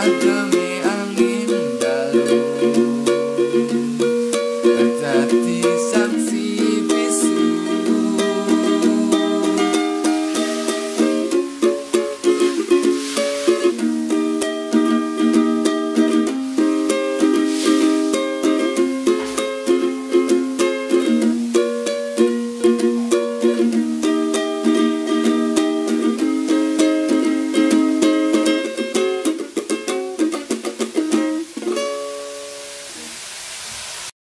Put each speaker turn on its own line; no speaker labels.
I done